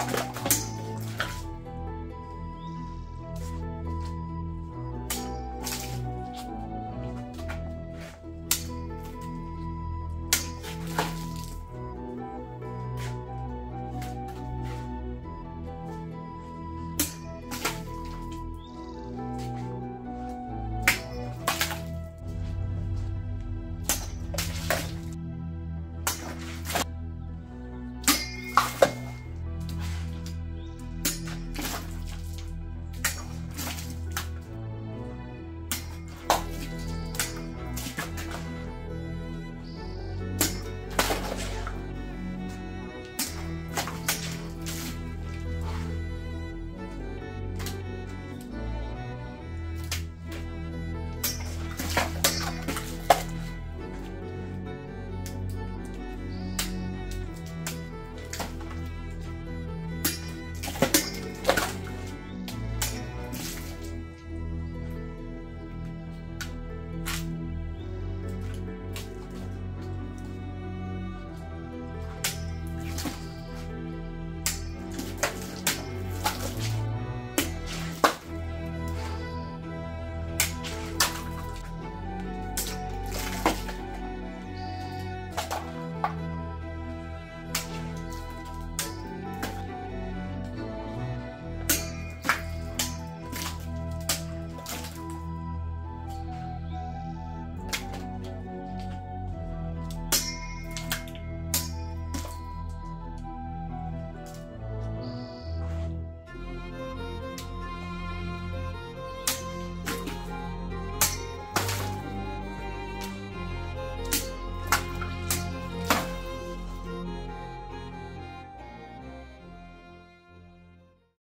Bye.